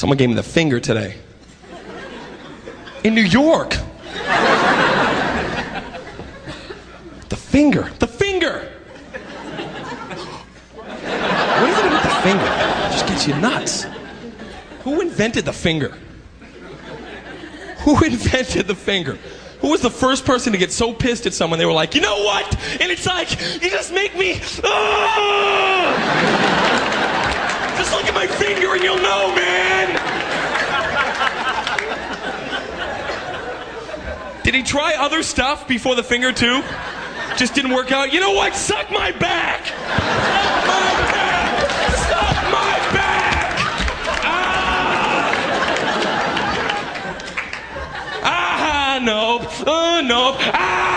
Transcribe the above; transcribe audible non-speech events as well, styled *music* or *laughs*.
Someone gave me the finger today. In New York. The finger. The finger. What is it with the finger? It just gets you nuts. Who invented the finger? Who *laughs* invented the finger? Who was the first person to get so pissed at someone they were like, you know what? And it's like, you just make me. ah!" Just look at my finger and you'll know, man. Did he try other stuff before the finger too? Just didn't work out. You know what? Suck my back. Suck my back. Suck my back. Ah. Ah, nope. Oh, nope.